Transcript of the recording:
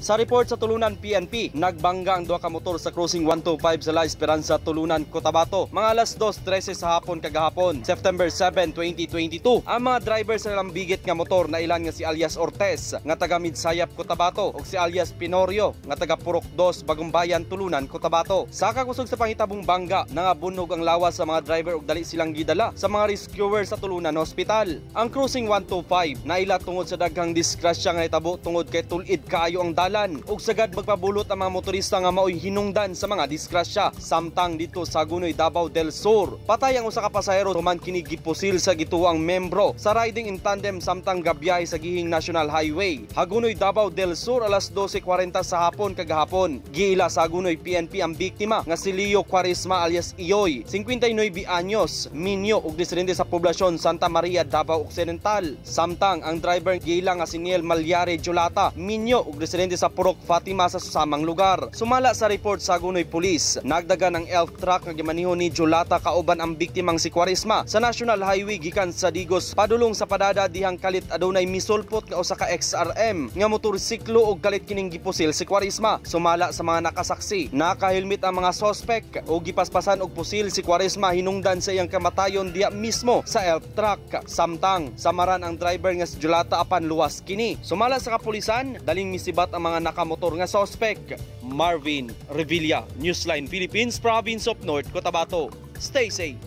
Sa report sa tulunan PNP, nagbangga ang duha ka motor sa crossing 125 sa La Esperanza, Tulunan, Cotabato. Mga alas 2.13 sa hapon kagahapon, September 7, 2022. Ang mga driver sa lambigit nga motor na ilan nga si alias Ortez, nga taga Midsayap, Cotabato, ug si alias Pinorio, nga taga Purok 2, Bagumbayan, Tulunan, Cotabato. Sa kakusog sa pangitabong bangga, nangabunog ang lawas sa mga driver ug dali silang gidala sa mga rescuer sa Tulunan Hospital. Ang crossing 125 naila tungod sa daghang disgrasya nga itabo tungod kay tulid kaayo ang dalan ug sagad magpabulot ang mga motorista nga maoy hinungdan sa mga disgrasya samtang dito sa Gunoy Davao del Sur. Patay ang usa ka pasahero tuman kini gipusil sa gituang membro sa riding in tandem samtang gabiyahe sa gihing National Highway. Hagunoy Davao del Sur alas 12:40 sa hapon kagahapon. Giila sa Hagunoy PNP ang biktima nga si Leo Quaresma alias Iyoy, 59 anyos, minyo ug residente sa poblasyon Santa Maria, Davao Occidental. Samtang ang driver giila nga si Niel Malyare Julata, minyo ug residente sa Purok Fatima sa susamang lugar. Sumala sa report sa Gunoy Police, nagdaga ng elf truck nga gimaniho ni Julata kauban ang biktimang si Quaresma sa National Highway gikan sa Digos padulong sa padada dihang kalit adunay misulpot nga usa ka XRM nga motorsiklo ug kalit kining gipusil si Quaresma. Sumala sa mga nakasaksi, nakahilmit ang mga sospek ug gipaspasan og pusil si Quaresma hinungdan sa iyang kamatayon diya mismo sa elf truck. Samtang samaran ang driver nga si Julata apan luwas kini. Sumala sa kapulisan, daling misibat ang mga nakamotor nga sospek. Marvin Revilla, Newsline Philippines, Province of North Cotabato. Stay safe.